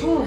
Cool.